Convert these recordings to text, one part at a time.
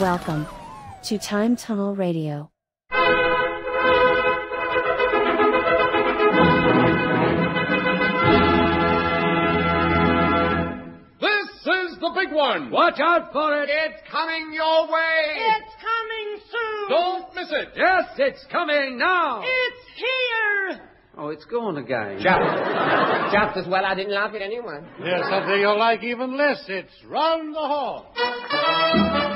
Welcome to Time Tunnel Radio. This is the big one. Watch out for it. It's coming your way. It's coming soon. Don't miss it. Yes, it's coming now. It's here. Oh, it's gone again. Just, just as well I didn't laugh at anyone. There's something you'll like even less. It's round the Horne.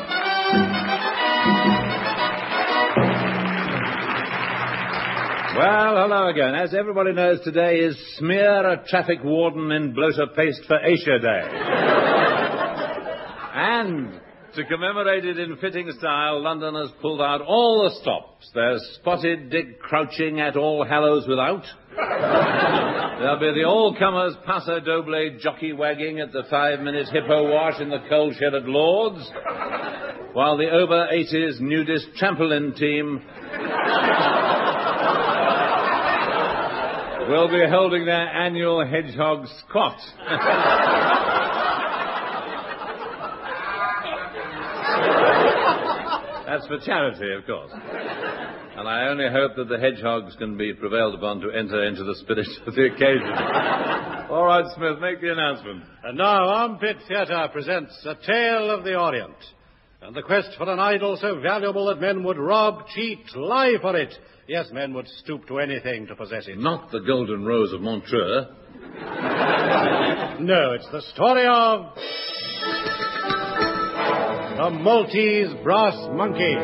Well, hello again. As everybody knows, today is Smear a Traffic Warden in Bloater Paste for Asia Day. and to commemorate it in fitting style, London has pulled out all the stops. There's Spotted Dick crouching at All Hallows Without. There'll be the all-comers Paso Doble jockey wagging at the five-minute hippo wash in the coal shed at Lord's, while the over-80s nudist trampoline team will be holding their annual hedgehog squat. That's for charity, of course. And I only hope that the hedgehogs can be prevailed upon to enter into the spirit of the occasion. All right, Smith, make the announcement. And now Armpit Theatre presents A Tale of the Orient. And the quest for an idol so valuable that men would rob, cheat, lie for it. Yes, men would stoop to anything to possess it. Not the Golden Rose of Montreux. No, it's the story of. The Maltese Brass Monkey.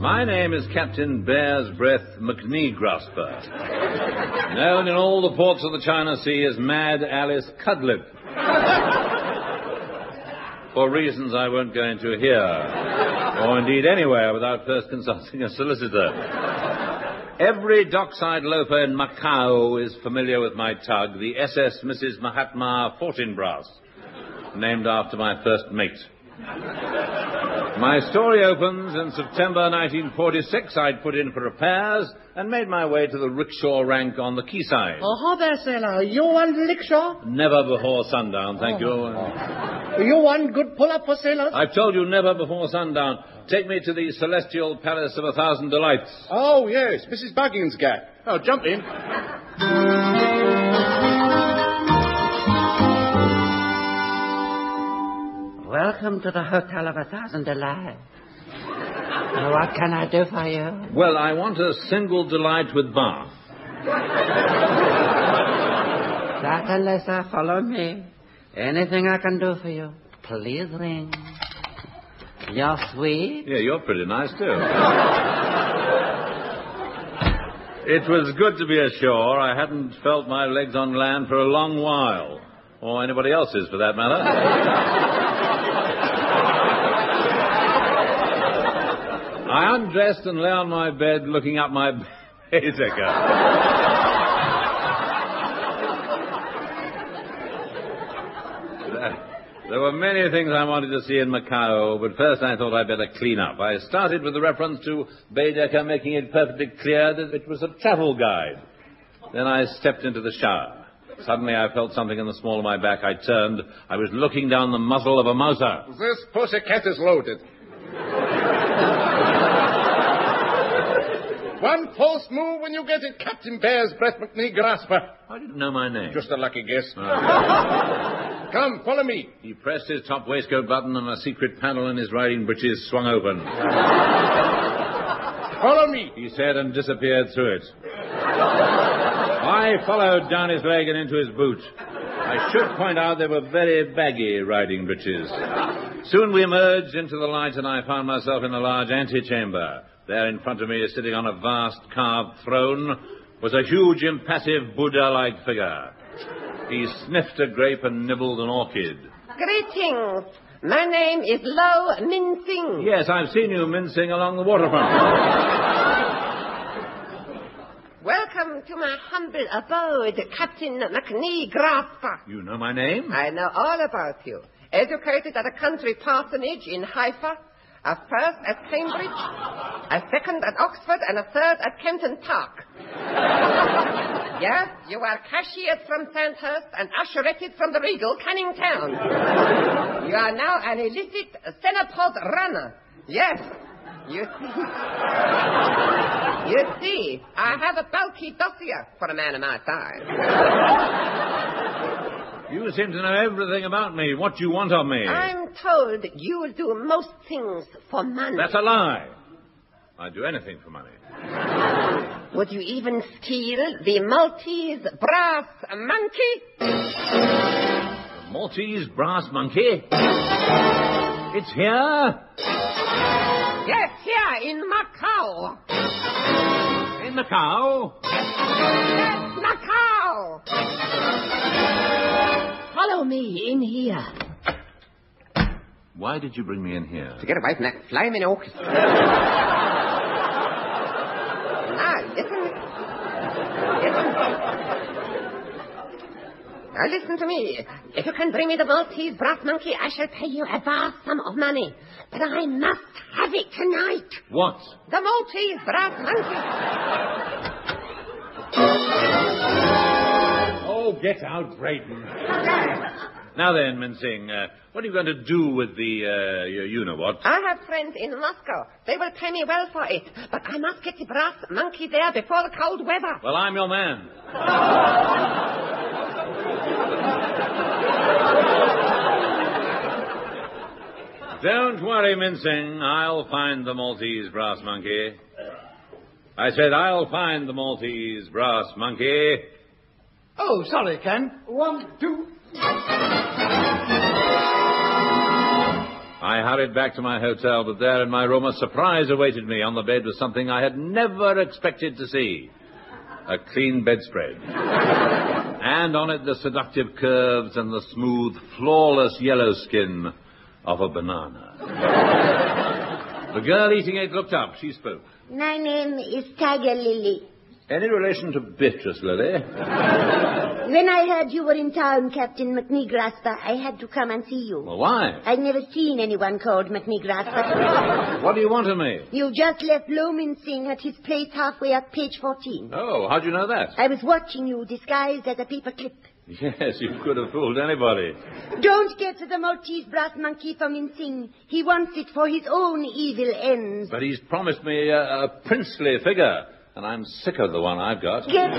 My name is Captain Bear's Breath McNee Grasper, known in all the ports of the China Sea as Mad Alice Cudlip. For reasons I won't go into here, or indeed anywhere without first consulting a solicitor. Every dockside loafer in Macau is familiar with my tug, the SS Mrs. Mahatma Fortinbras, named after my first mate. My story opens in September 1946. I'd put in for repairs and made my way to the rickshaw rank on the quayside. Oh, how there, sailor? You want rickshaw? Never before sundown, thank you. Oh. You want good pull-up for sailors? I've told you never before sundown. Take me to the celestial palace of a thousand delights. Oh, yes, Mrs. Buggins' gap. Oh, jump in. Welcome to the Hotel of a Thousand Delights. what can I do for you? Well, I want a single delight with bath. Certainly, sir. Follow me. Anything I can do for you, please ring. You're sweet. Yeah, you're pretty nice, too. it was good to be ashore. I hadn't felt my legs on land for a long while. Or anybody else's, for that matter. I undressed and lay on my bed looking up my Baedeker. There were many things I wanted to see in Macau, but first I thought I'd better clean up. I started with the reference to Baedeker making it perfectly clear that it was a travel guide. Then I stepped into the shower. Suddenly I felt something in the small of my back. I turned. I was looking down the muzzle of a Mauser. This pussycat is loaded. One false move and you get it, Captain Bear's Breath McNee Grasper. How did you know my name? Just a lucky guess. Oh. Come, follow me. He pressed his top waistcoat button and a secret panel in his riding breeches swung open. Follow me. He said and disappeared through it. I followed down his leg and into his boot. I should point out they were very baggy riding breeches. Soon we emerged into the light and I found myself in a large antechamber. There in front of me, sitting on a vast carved throne, was a huge, impassive Buddha-like figure. He sniffed a grape and nibbled an orchid. Greetings. My name is Lo Min Sing. Yes, I've seen you mincing along the waterfront. Welcome to my humble abode, Captain McNee Grasper. You know my name? I know all about you. Educated at a country parsonage in Haifa, a first at Cambridge, a second at Oxford, and a third at Kempton Park. yes, you are cashiered from Sandhurst and usheretted from the Regal, Canning Town. You are now an illicit Cenopod runner. Yes. You see. You see, I have a bulky dossier for a man of my size. You seem to know everything about me, what you want of me. I'm told that you will do most things for money. That's a lie. I'd do anything for money. Would you even steal the Maltese brass monkey? The Maltese brass monkey? It's here? Yes, here in Macau. In Macau? Yes, Macau. Follow me in here. Why did you bring me in here? To get away from that flaming orchestra. now, listen. Listen. Now, listen to me. If you can bring me the Maltese brass monkey, I shall pay you a vast sum of money. But I must have it tonight. What? The Maltese brass monkey. Oh, get out, Braden. now then, Mincing, uh, what are you going to do with the, uh, you, you know what? I have friends in Moscow. They will pay me well for it. But I must get the brass monkey there before the cold weather. Well, I'm your man. Don't worry, Mincing. I'll find the Maltese brass monkey. I said I'll find the Maltese brass monkey. Oh, sorry, Ken. One, two. I hurried back to my hotel, but there in my room a surprise awaited me. On the bed was something I had never expected to see. A clean bedspread. and on it the seductive curves and the smooth, flawless yellow skin of a banana. the girl eating it looked up. She spoke. My name is Tiger Lily. Any relation to Beatrice Lillie? When I heard you were in town, Captain McNegrasper, I had to come and see you. Well, why? I'd never seen anyone called McNegrasper. What do you want of me? you just left Lomin Singh at his place halfway up page 14. Oh, how'd you know that? I was watching you disguised as a paperclip. Yes, you could have fooled anybody. Don't get to the Maltese brass monkey from Singh. He wants it for his own evil ends. But he's promised me a, a princely figure, and I'm sick of the one I've got. Get,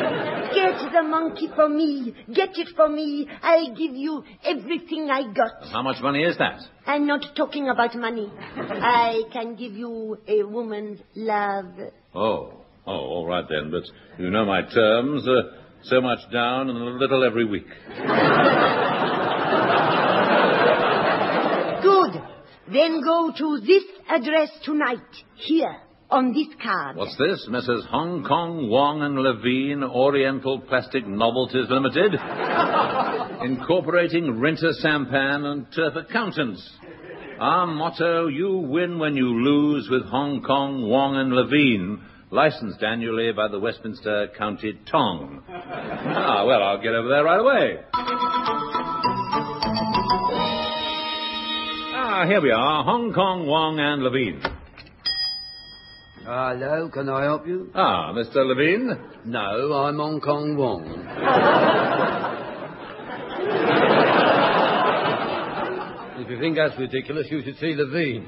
get the monkey for me. Get it for me. I'll give you everything I got. How much money is that? I'm not talking about money. I can give you a woman's love. Oh, oh, all right then. But you know my terms. Uh, so much down and a little every week. Good. Then go to this address tonight. Here, on this card. What's this? Messrs. Hong Kong, Wong and Levine, Oriental Plastic Novelties Limited, incorporating renter sampan and turf accountants. Our motto, you win when you lose with Hong Kong, Wong and Levine, licensed annually by the Westminster County Tong. Ah, well, I'll get over there right away. Ah, here we are, Hong Kong, Wong and Levine. Hello, can I help you? Ah, Mr. Levine? No, I'm Hong Kong Wong. if you think that's ridiculous, you should see Levine.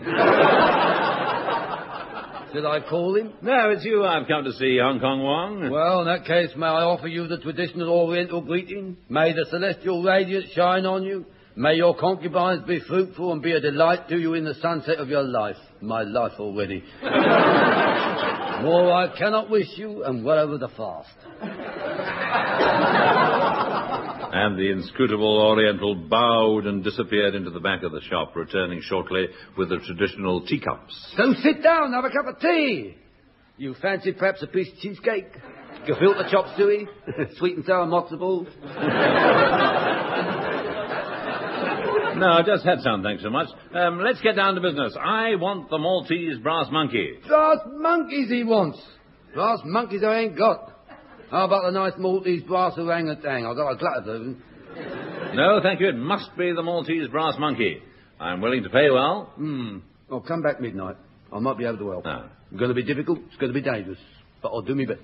Did I call him? No, it's you I've come to see, Hong Kong Wong. Well, in that case, may I offer you the traditional Oriental greeting? May the celestial radiance shine on you. May your concubines be fruitful and be a delight to you in the sunset of your life. My life already. More I cannot wish you, and well over the fast. And the inscrutable Oriental bowed and disappeared into the back of the shop, returning shortly with the traditional teacups. So sit down, have a cup of tea. You fancy perhaps a piece of cheesecake? Gefilte chop suey? Sweet and sour matzo balls? No, I just had some, thanks so much. Um, let's get down to business. I want the Maltese brass monkey. Brass monkeys he wants. Brass monkeys I ain't got. How about the nice Maltese brass orangutan? I've got a glut of them. No, thank you. It must be the Maltese brass monkey. I'm willing to pay well. Hmm. I'll come back midnight. I might be able to help. Ah. It's going to be difficult. It's going to be dangerous. But I'll do me best.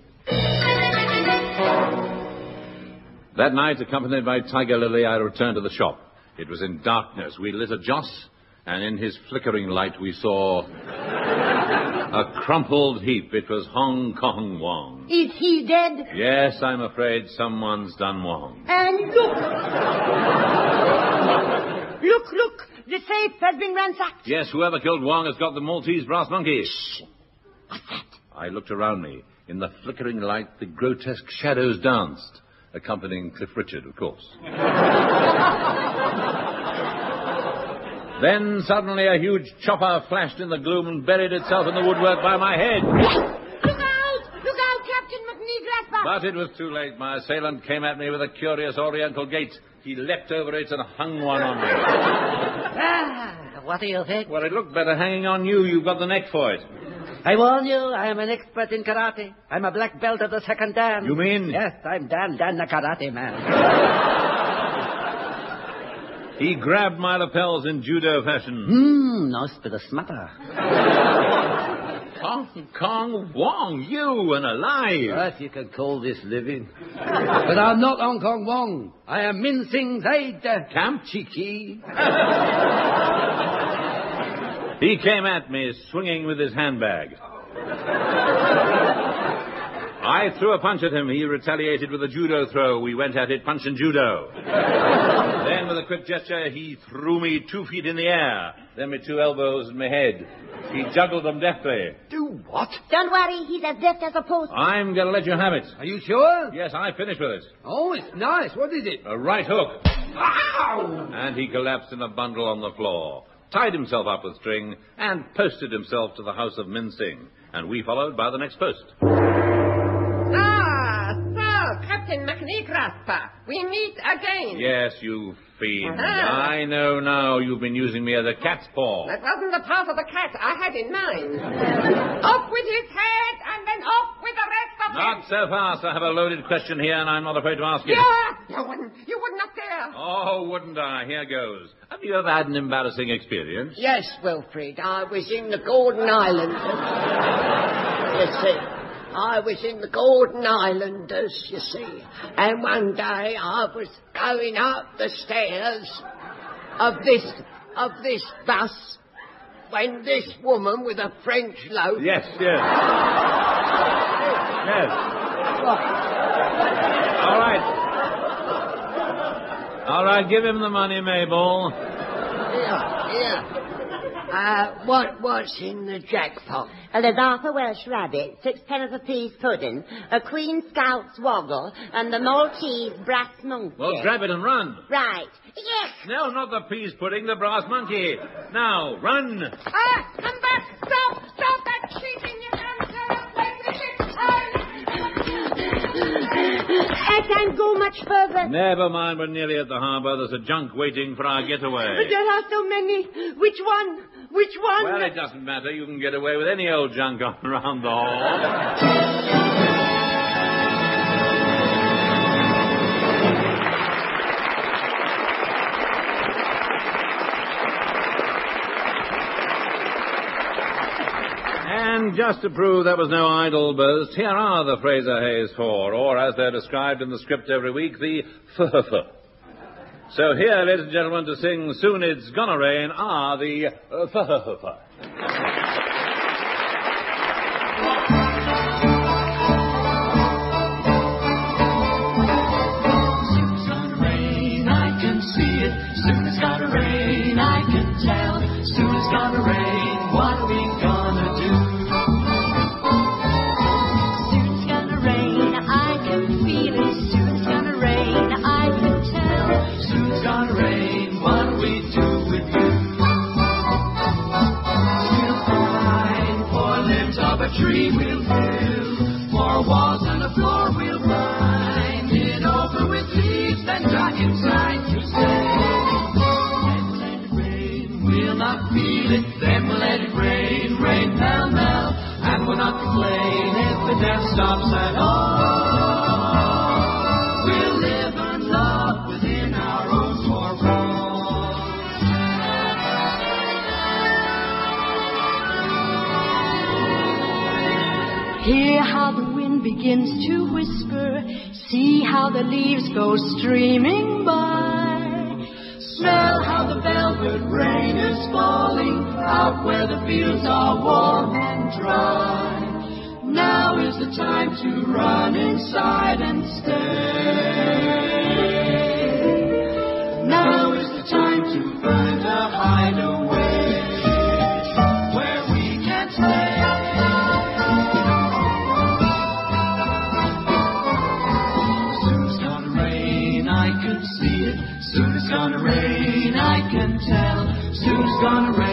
That night, accompanied by Tiger Lily, I returned to the shop. It was in darkness. We lit a joss, and in his flickering light we saw a crumpled heap. It was Hong Kong Wong. Is he dead? Yes, I'm afraid someone's done Wong. And look! look, look! The safe has been ransacked. Yes, whoever killed Wong has got the Maltese brass monkey. What's that? I looked around me. In the flickering light, the grotesque shadows danced, accompanying Cliff Richard, of course. then suddenly a huge chopper flashed in the gloom and buried itself in the woodwork by my head. Look out! Look out, Captain McNeeglasper! But it was too late. My assailant came at me with a curious oriental gait. He leapt over it and hung one on me. Ah, what do you think? Well, it looked better hanging on you. You've got the neck for it. I warn you, I am an expert in karate. I'm a black belt of the second Dan. You mean? Yes, I'm Dan, Dan the karate man. He grabbed my lapels in judo fashion. Hmm, nice bit of smatter. Hong Kong Wong, you and alive. If you can call this living. but I'm not Hong Kong Wong. I am Min Sing Zaid, Camp Chiki. He came at me, swinging with his handbag. I threw a punch at him. He retaliated with a judo throw. We went at it, punch and judo. then, with a quick gesture, he threw me two feet in the air. Then, with two elbows and my head. He juggled them deftly. Do what? Don't worry, he's as deft as a post. I'm going to let you have it. Are you sure? Yes, I finished with it. Oh, it's nice. What is it? A right hook. Ow! And he collapsed in a bundle on the floor, tied himself up with string, and posted himself to the house of Mincing. And we followed by the next post. Ah, so, Captain McNeegrasper, we meet again. Yes, you fiend. Ah. I know now you've been using me as a cat's paw. That wasn't the part of the cat I had in mind. off with his head, and then off with the rest of Not him. so fast. I have a loaded question here, and I'm not afraid to ask it. Yeah, you wouldn't, you would not dare. Oh, wouldn't I? Here goes. Have you ever had an embarrassing experience? Yes, Wilfred, I was in the Gordon Islanders. you see, I was in the Gordon Islanders, you see, and one day I was going up the stairs of this of this bus when this woman with a French loaf. Yes, yes. yes. All right. All right, give him the money, Mabel. Yeah, yeah. Uh, what what's in the jackpot? There's half a Welsh rabbit, six sixpence a piece pudding, a Queen Scout's woggle, and the Maltese brass monkey. Well, grab it and run. Right. Yes. No, not the peas pudding, the brass monkey. Now, run. Ah, come back! Stop! Stop that cheating, you I can't go much further. Never mind, we're nearly at the harbour. There's a junk waiting for our getaway. But there are so many. Which one? Which one? Well, it doesn't matter. You can get away with any old junk around the Horne. And just to prove that was no idle boast, here are the Fraser Hayes Four, or as they're described in the script every week, the FFF. So here, ladies and gentlemen, to sing Soon It's Gonna Rain are the uh, Complain if the death stops at all. We'll live and love within our own four walls. Hear how the wind begins to whisper. See how the leaves go streaming by. Smell how the velvet rain is falling out where the fields are warm and dry. Now is the time to run inside and stay. Now is the time to find a hideaway where we can stay. Soon it's gonna rain, I can see it. Soon it's gonna rain, I can tell. Soon it's gonna rain,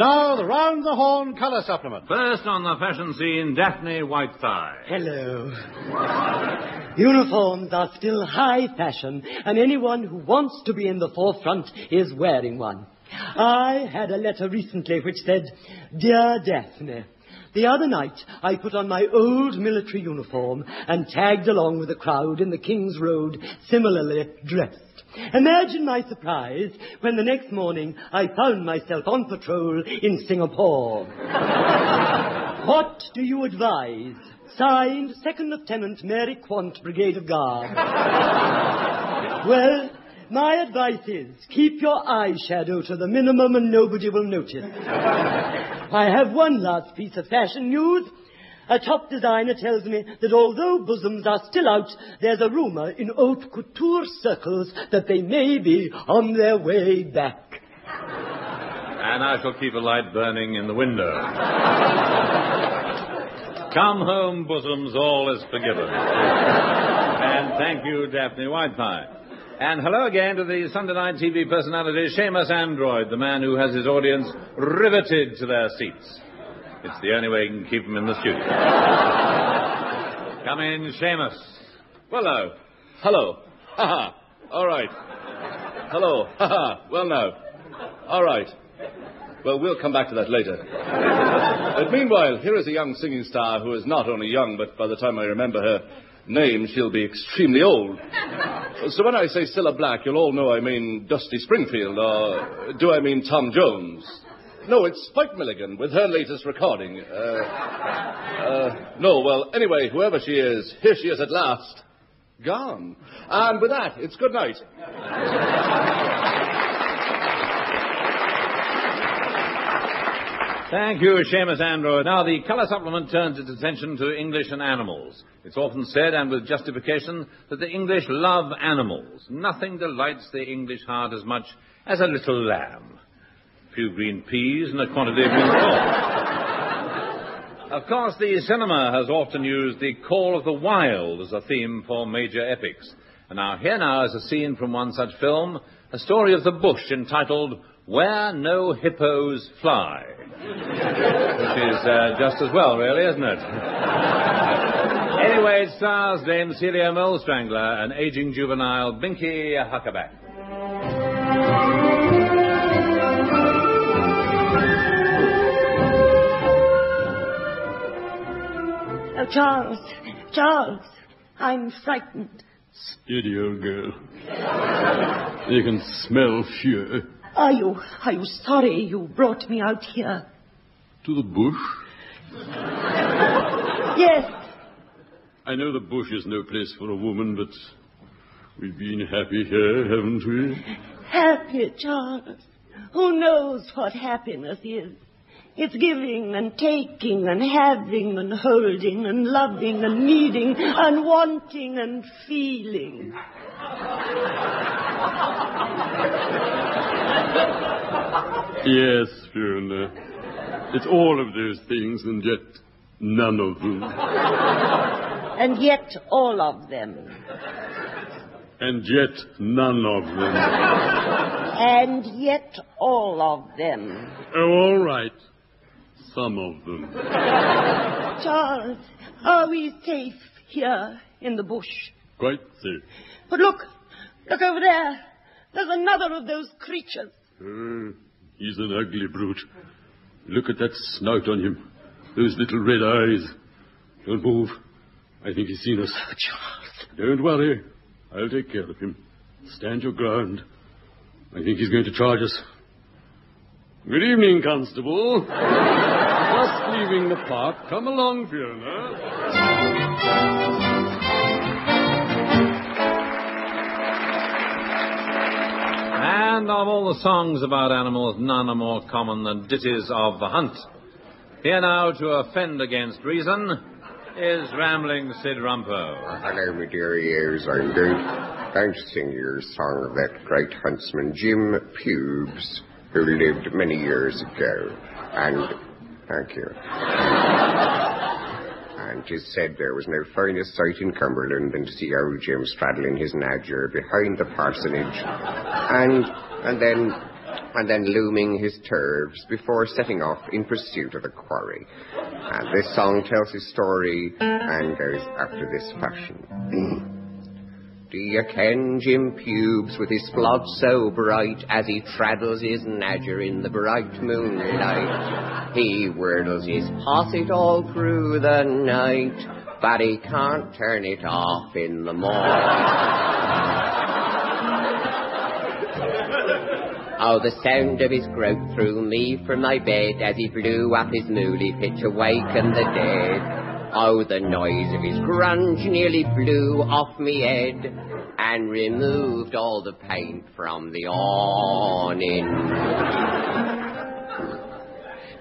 now, the Round the Horne colour supplement. First on the fashion scene, Daphne Whitethigh. Hello. Uniforms are still high fashion, and anyone who wants to be in the forefront is wearing one. I had a letter recently which said, Dear Daphne, the other night I put on my old military uniform and tagged along with the crowd in the King's Road, similarly dressed. Imagine my surprise when the next morning I found myself on patrol in Singapore. what do you advise? Signed, Second Lieutenant Mary Quant, Brigade of Guards. well, my advice is keep your eyeshadow to the minimum and nobody will notice. I have one last piece of fashion news. A top designer tells me that although bosoms are still out, there's a rumor in haute couture circles that they may be on their way back. And I shall keep a light burning in the window. Come home, bosoms, all is forgiven. and thank you, Daphne Whitethigh. And hello again to the Sunday night TV personality, Seamus Android, the man who has his audience riveted to their seats. It's the only way you can keep them in the studio. Come in, Seamus. Well, now. Hello. Ha. All right. Hello. Ha. Well, now. All right. Well, we'll come back to that later. but meanwhile, here is a young singing star who is not only young, but by the time I remember her name, she'll be extremely old. So when I say Cilla Black, you'll all know I mean Dusty Springfield, or do I mean Tom Jones? No, it's Spike Milligan with her latest recording. Uh, uh, no, well, anyway, whoever she is, here she is at last. Gone. And with that, it's good night. Thank you, Seamus Android. Now, the colour supplement turns its attention to English and animals. It's often said, and with justification, that the English love animals. Nothing delights the English heart as much as a little lamb. A few green peas and a quantity of salt. Of course, the cinema has often used the call of the wild as a theme for major epics. And now, here now is a scene from one such film, a story of the bush entitled Where No Hippos Fly. Which is uh, just as well, really, isn't it? anyway, it stars Dame Celia Molestrangler and aging juvenile Binky Huckaback. Oh, Charles, Charles, I'm frightened. Steady, old girl. You can smell fear. Are you, are you sorry you brought me out here? To the bush? Yes, I know the bush is no place for a woman, but we've been happy here, haven't we? happy, Charles. Who knows what happiness is? It's giving and taking and having and holding and loving and needing and wanting and feeling. Yes, Fiona. It's all of those things and yet none of them. And yet all of them. And yet none of them. And yet all of them. Oh, all right. Some of them. Charles, are we safe here in the bush? Quite safe. But look, look over there. There's another of those creatures. Uh, he's an ugly brute. Look at that snout on him. Those little red eyes. Don't move. I think he's seen us. Oh, Charles. Don't worry. I'll take care of him. Stand your ground. I think he's going to charge us. Good evening, Constable. Just leaving the park. Come along, Fiona. And of all the songs about animals, none are more common than ditties of the hunt. Here now to offend against reason is rambling Syd Rumpo. Hello, my dear ears. I'm going, going to sing you a song of that great huntsman, Jim Pubes, who lived many years ago. And, thank you. And 'tis said there was no finer sight in Cumberland than to see old Jim straddling his nadger behind the parsonage, and and then and then looming his turves before setting off in pursuit of a quarry. And this song tells his story and goes after this fashion. Do you ken Jim Pubes with his flood so bright as he traddles his nadger in the bright moonlight? He whirls his posset all through the night, but he can't turn it off in the morning. Oh, the sound of his groat threw me from my bed as he blew up his mooly pitch to waken the dead. Oh, the noise of his grunge nearly blew off me head and removed all the paint from the awning.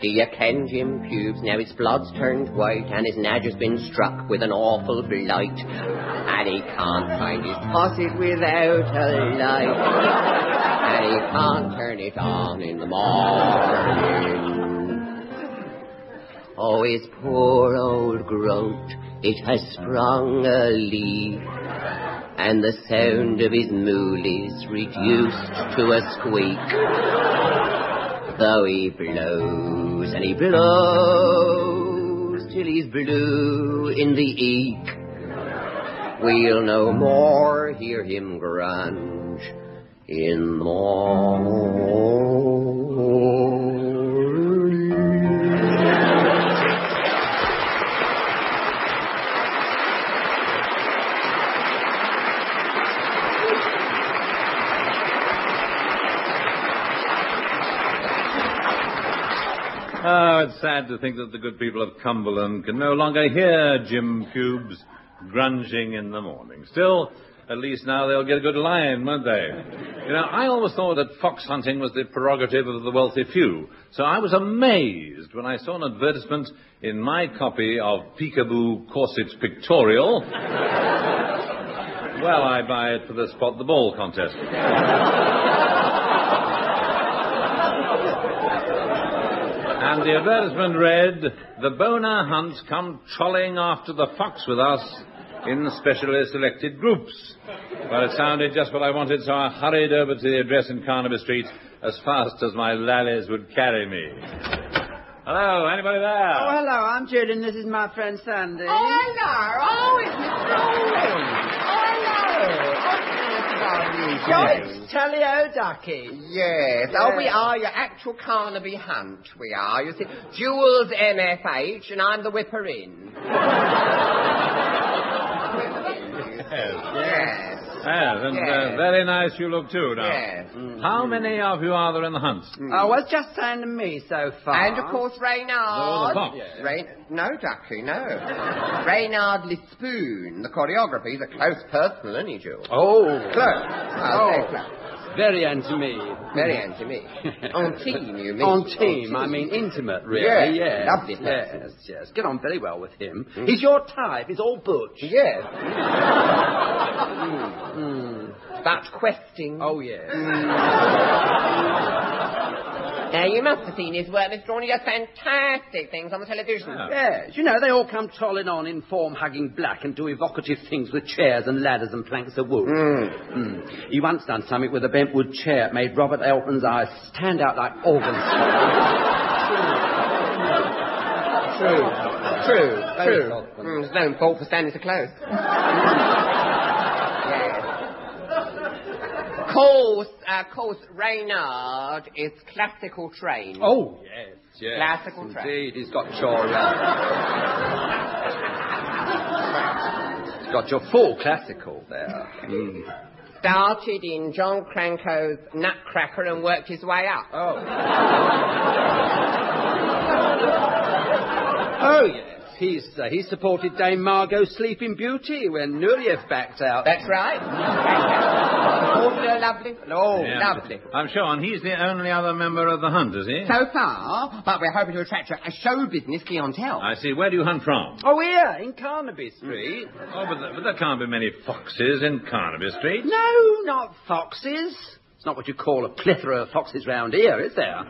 Do you ken Jim Pubes? Now his blood's turned white and his nadger's been struck with an awful blight. And he can't find his posset without a light. And he can't turn it on in the morning. Oh, his poor old groat, it has sprung a leak. And the sound of his moolies reduced to a squeak. Though he blows and he blows till he's blue in the eek. We'll no more hear him grunge in the morning. Oh, it's sad to think that the good people of Cumberland can no longer hear Jim Pubes grunging in the morning. Still, at least now they'll get a good line, won't they? You know, I always thought that fox hunting was the prerogative of the wealthy few, so I was amazed when I saw an advertisement in my copy of Peekaboo Corset's Pictorial. well, I buy it for the Spot the Ball contest. And the advertisement read, The Bona Hunts come trolling after the fox with us in specially selected groups. Well, it sounded just what I wanted, so I hurried over to the address in Carnaby Street as fast as my lallies would carry me. Hello, anybody there? Oh, hello, I'm Julian. This is my friend Sandy. Oh, hello. Oh, it's Mr. Owen. Oh, it's Tally Ducky. Yes. Oh, we are your actual Carnaby Hunt, we are. You see, Jules MFH, and I'm the whipper in. yes. Yes, and uh, Yes. Uh, very nice you look too now. Yes. Mm. How mm. many of you are there in the hunt? Mm. Oh, what's just saying to me so far? And of course, Reynard. Oh, the fox. Rain- no, Ducky, no. Reynard Lispoon, the choreographer. He's a close personal, isn't he, Jules? Oh. Close. Oh, very close. Very anti-me. Very anti-me. On team, you mean? On team, I mean intimate, really. Yeah, yes. lovely Yes, yes. Get on very well with him. Mm. He's your type. He's all butch. Yes. Mm. mm. But questing. Oh, yes. Mm. Now, you must have seen his work, Mr. Horne. He does fantastic things on the television. Yes, you know, they all come trolling on in form-hugging black and do evocative things with chairs and ladders and planks of wood. Mm. He once done something with a bentwood chair. It made Robert Elton's eyes stand out like organs. True. True. True. True. soft one. Mm, there's no fault for standing so close. Of course, uh, of course, Reynard is classical trained. Oh, yes, yes. Classical trained. Indeed, he's got your... Uh, he's got your full classical there. Mm. Started in John Cranko's Nutcracker and worked his way up. Oh. Oh, yes. He's, uh, he supported Dame Margot Sleeping Beauty when Nureyev backed out. That's right. Supported her lovely. Oh, Yeah. lovely. I'm sure, and he's the only other member of the hunt, is he? So far, but we're hoping to attract a show business clientele. I see. Where do you hunt from? Oh, here, in Carnaby Street. Oh, but, th- but there can't be many foxes in Carnaby Street. No, not foxes. It's not what you call a plethora of foxes round here, is there?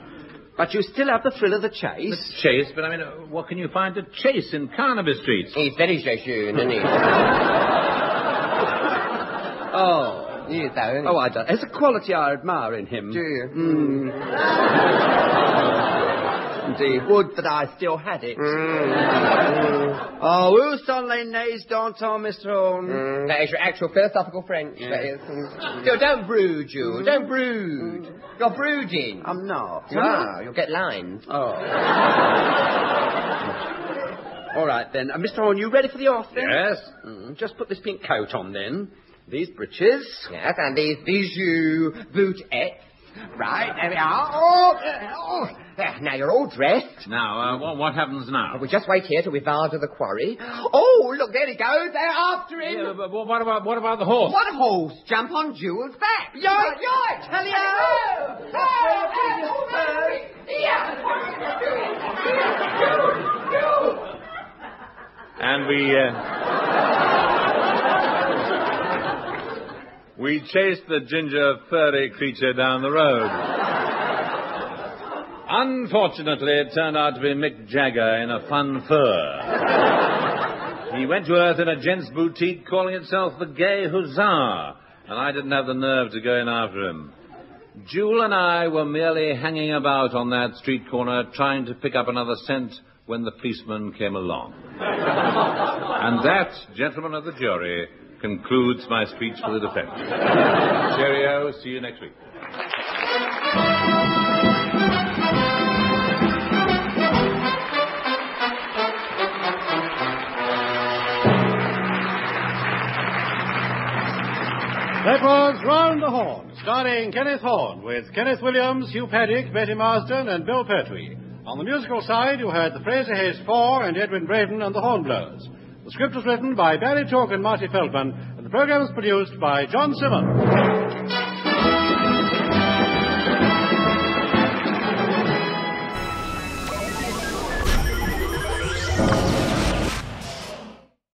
But you still have the thrill of the chase. Chase, but I mean, uh, what can you find to chase in Carnaby Street? He's very jejune, isn't he? Oh. Though? Oh, I don't. It's a quality I admire in him. Do you? Mm. Indeed, would that I still had it. Oh, où sont les nez d'antan, Mr. Horne? Mm, that is your actual philosophical French. That is. Mm. So don't brood, you. Don't brood. You're brooding. I'm not. You are. You'll get lines. Oh. All right, then. Uh, Mr. Horne, you ready for the office? Yes. Mm, just put this pink coat on, then. These breeches. Yes, and these bijou bootettes. Right, there we are. Oh, uh, oh. There, now you're all dressed. Now, uh, what, what happens now? We'll just wait here till we've to the quarry. Oh, look, there he goes. They're after him. Yeah, but what about what about the horse? What horse? Jump on Jewel's back. Yoink, yoink. Hello. And we uh, we chased the ginger furry creature down the road. Unfortunately, it turned out to be Mick Jagger in a fun fur. He went to Earth in a gents' boutique calling itself the Gay Hussar, and I didn't have the nerve to go in after him. Jules and I were merely hanging about on that street corner trying to pick up another cent when the policeman came along. and that, gentlemen of the jury, concludes my speech for the defense. Cheerio. See you next week. That was Round the Horne, starring Kenneth Horne, with Kenneth Williams, Hugh Paddick, Betty Marsden, and Bill Pertwee. On the musical side, you heard the Fraser Hayes Four and Edwin Braden and the Hornblowers. The script was written by Barry Took and Marty Feldman, and the program was produced by John Simmons.